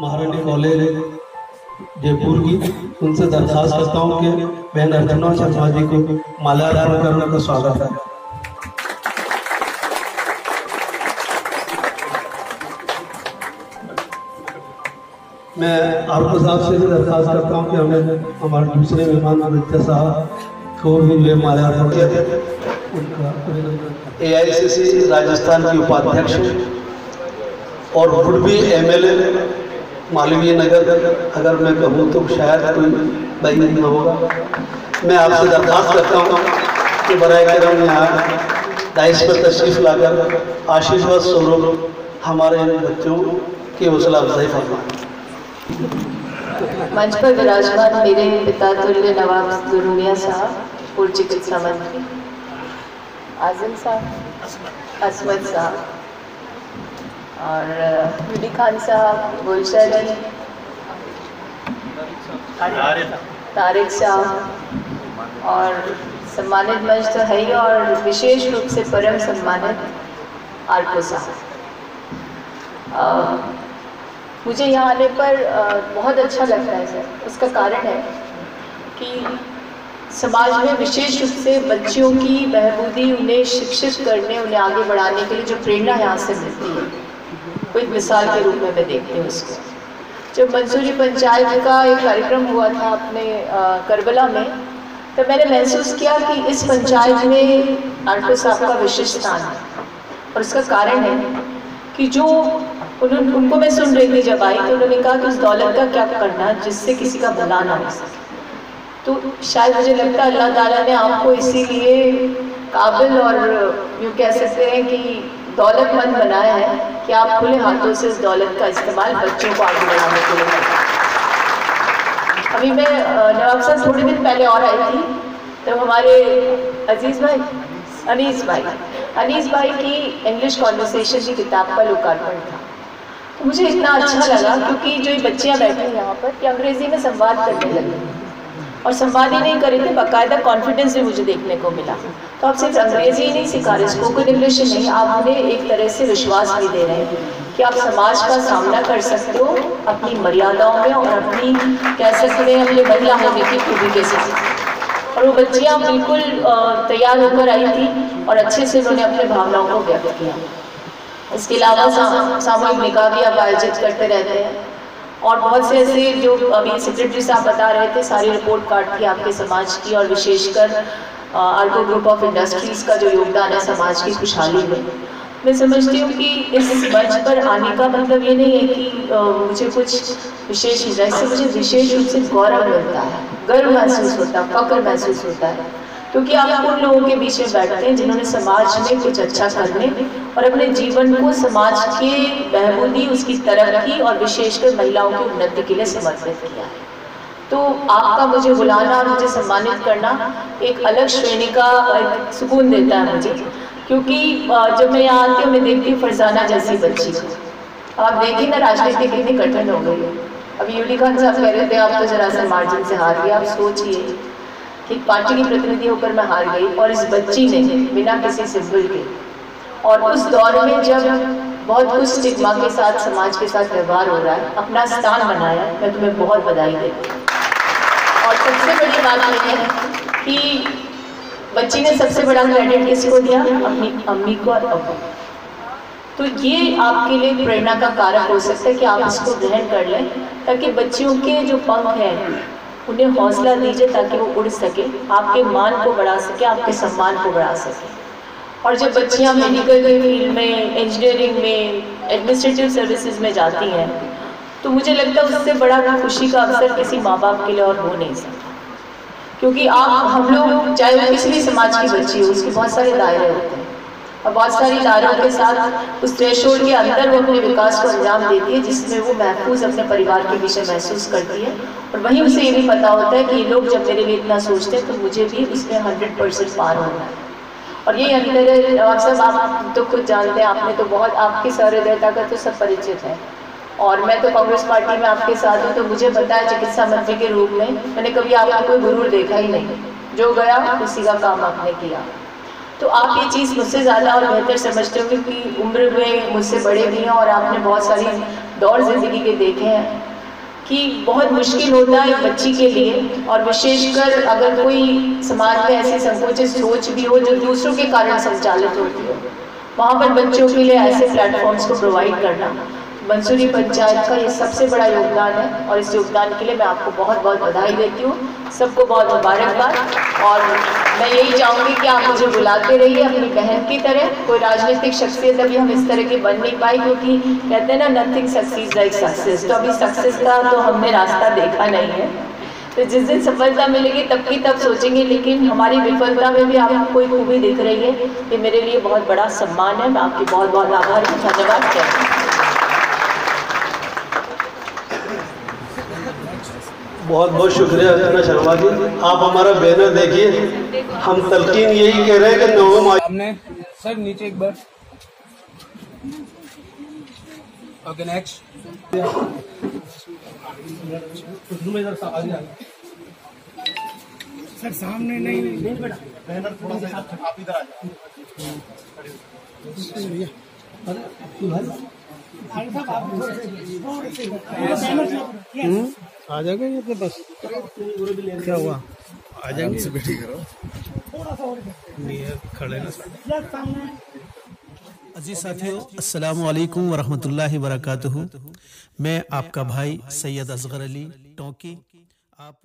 महारानी कॉलेज जयपुर की, उनसे दरखास्त करता हूँ कि बहन अर्चना शर्मा जी को माल्यार्पण कर उनका स्वागत है। मैं आपको साहब से भी दरखास्त करता हूँ कि हमें हमारे दूसरे मेहमान आदित्य साहब को भी वे माल्यार्पण किया। उनका अभिनंदन एआईसीसी राजस्थान की उपाध्यक्ष और वुडबी एमएलए मालवीय नगर, अगर मैं कहूँ तो शायद कोई भाई नहीं होगा। मैं आपसे दरखास्त करता हूँ कि बरए करम यहाँ दाइस पर तशरीफ़ लाकर आशीर्वाद स्वरूप हमारे बच्चों की हौसला अफजाई फरमाएँ। मंच पर विराजमान मेरे पिता तुल्य नवाब दुरुनिया साहब, पूर्व चिकित्सा मंत्री, आज़म साहब, असमत साहब। और यूडी खान साहब गुलशा जी तारिक साहब और सम्मानित मंच तो है ही और विशेष रूप से परम सम्मानित आरको साहब। मुझे यहाँ आने पर बहुत अच्छा लगता है सर। उसका कारण है कि समाज में विशेष रूप से बच्चियों की बहबूदी उन्हें शिक्षित करने उन्हें आगे बढ़ाने के लिए जो प्रेरणा यहाँ से मिलती है। वो एक मिसाल के रूप में मैं देखती हूँ उसको। जब मंसूरी पंचायत का एक कार्यक्रम हुआ था अपने करबला में तो मैंने महसूस किया कि इस पंचायत में आर्टो साहब का विशिष्ट स्थान है। और उसका कारण है कि जो उन्होंने उनको मैं सुन रही थी जब आई तो उन्होंने कहा कि उस दौलत का क्या करना जिससे किसी का भला ना हो सके। तो शायद मुझे लगता है अल्लाह ताला ने आपको इसीलिए काबिल और यूँ कह सकते हैं कि दौलतमंद बनाया है कि आप खुले हाथों से इस दौलत का इस्तेमाल बच्चों को आगे बढ़ाने के लिए करें अभी मैं नवाब साहब थोड़े दिन पहले और आई थी तो हमारे अज़ीज़ भाई, अनीस भाई अनीस भाई की इंग्लिश कॉन्वर्सेशन की किताब का लोकार्पण था। तो मुझे इतना अच्छा लगा क्योंकि जो बच्चियाँ बैठी हैं यहाँ पर ये अंग्रेज़ी में संवाद करने लगी। और संवाद ही नहीं करे थे, बाकायदा कॉन्फिडेंस भी मुझे देखने को मिला। तो आप सिर्फ़ अंग्रेज़ी ही नहीं सिखा रहे स्पोकन इंग्लिश नहीं, आप उन्हें एक तरह से विश्वास भी दे रहे हैं कि आप समाज का सामना कर सकते हो, अपनी मर्यादाओं में और अपनी, कह सकते हैं, अपनी महिला होने की खूबी के साथ। और वो बच्चियाँ बिल्कुल तैयार होकर आई थी और अच्छे से उन्होंने अपने भावनाओं को व्यक्त किया। इसके अलावा सामूहिक निकाह भी आप आयोजित करते रहते हैं। और बहुत से ऐसे जो अभी सेक्रेटरी साहब बता रहे थे सारी रिपोर्ट कार्ड थी आपके समाज की और विशेषकर आर्को ग्रुप ऑफ़ इंडस्ट्रीज़ का जो योगदान है समाज की खुशहाली में। मैं समझती हूँ कि इस मंच पर आने का मतलब ये नहीं है कि अ, मुझे कुछ विशेष मुझे विशेष रूप से गौरव मिलता है गर्व महसूस होता है फक्र महसूस होता है। क्योंकि आप उन लोगों के बीच में बैठते हैं जिन्होंने समाज में कुछ अच्छा करने और अपने जीवन को समाज के बहबूदी, उसकी तरक्की और विशेषकर महिलाओं की उन्नति के लिए समर्पित किया है। तो आपका मुझे बुलाना और मुझे सम्मानित करना एक अलग श्रेणी का सुकून देता है मुझे, क्योंकि जब मैं यहाँ आती हूँ, मैं देखती हूँ फरजाना जैसी बच्ची आप देखिए ना, राजनीति कितनी कठिन हो गई। है अभी यूली खान साहब कह रहे थे, आप तो जरा सा मार्जिन से हार गए, आप सोचिए। एक पार्टी की प्रतिनिधि होकर मैं हार गई और इस बच्ची ने बिना किसी सिंबल के, और उस दौर में जब बहुत कुछ स्टिग्मा के साथ, समाज के साथ व्यवहार हो रहा है, अपना स्थान बनाया, मैं तुम्हें बहुत बधाई देती और सबसे बड़ी बात यह है कि बच्ची ने सबसे बड़ा क्रेडिट किसको दिया अपनी अम्मी को और अब्बू को। तो ये आपके लिए प्रेरणा का कारक हो सकता है कि आप इसको ग्रहण कर लें, ताकि बच्चियों के जो पंख हैं उन्हें हौसला दीजिए ताकि वो उड़ सके, आपके मान को बढ़ा सके, आपके सम्मान को बढ़ा सके। और जब बच्चियाँ मेडिकल फ़ील्ड में इंजीनियरिंग में एडमिनिस्ट्रेटिव सर्विसेज़ में जाती हैं तो मुझे लगता है उससे बड़ा खुशी का अवसर किसी माँ बाप के लिए और हो नहीं सकता। क्योंकि आप, हम लोग, चाहे वो किसी भी समाज की बच्ची हो, उसके बहुत सारे दायरे होते हैं। और बहुत सारी दायरों के साथ उस थ्रेशोल्ड के अंदर वो अपने विकास को अंजाम देती है, जिसमें वो महफूज अपने परिवार के विषय महसूस करती है। और वहीं उसे ये भी पता होता है कि ये लोग जब मेरे लिए इतना सोचते हैं तो मुझे भी उसमें हंड्रेड परसेंट पार होना है। और ये अंतर है साहब, आप तो खुद जानते हैं, आपने तो बहुत, आपकी सहृदयता का तो सब परिचित है। और मैं तो कांग्रेस पार्टी में आपके साथ हूँ तो मुझे पता है चिकित्सा मंत्री के रूप में मैंने कभी आपका कोई गुरूर देखा ही नहीं। जो गया, उसी का काम आपने किया। तो आप ये चीज़ मुझसे ज़्यादा और बेहतर समझते हो, क्योंकि उम्र में मुझसे बड़े भी हैं और आपने बहुत सारी दौर ज़िंदगी के देखे हैं। कि बहुत मुश्किल होता है एक बच्ची के लिए और विशेषकर अगर कोई समाज में ऐसी संकोचित सोच भी हो जो दूसरों के कारण संचालित होती हो। वहाँ पर बच्चों के लिए ऐसे प्लेटफॉर्म्स को प्रोवाइड करना। मंसूरी पंचायत का ये सबसे बड़ा योगदान है और इस योगदान के लिए मैं आपको बहुत बहुत बधाई देती हूँ। सबको बहुत मुबारकबाद। और मैं यही चाहूँगी कि आप मुझे बुलाते रहिए अपनी बहन की तरह। कोई राजनीतिक शख्सियत अभी हम इस तरह की बन नहीं पाई क्योंकि कहते हैं ना नथिंग सक्सीज लाइक सक्सेस तो अभी सक्सेस का तो हमने रास्ता देखा नहीं है। तो जिस दिन सफलता मिलेगी तब की तब सोचेंगे, लेकिन हमारी विफलता में भी आपको कोई खूबी दिख रही है। ये मेरे लिए बहुत बड़ा सम्मान है। मैं आपकी बहुत बहुत आभार धन्यवाद। कहती बहुत बहुत शुक्रिया अर्चना शर्मा जी। आप हमारा बैनर देखिए। हम तलकीन यही कह रहे हैं कि नवम सामने सर नीचे एक बार। ओके नेक्स्ट सर सामने नहीं नहीं बेटा आ जाएगा ये अपने पास। क्या हुआ? आ जाएँगे से बैठी करो। खड़े ना अज़ीज़ साथियों अस्सलाम वालेकुम वरहमतुल्लाहि वरकatuh मैं आपका भाई सैयद असगर अली टोंकी। आप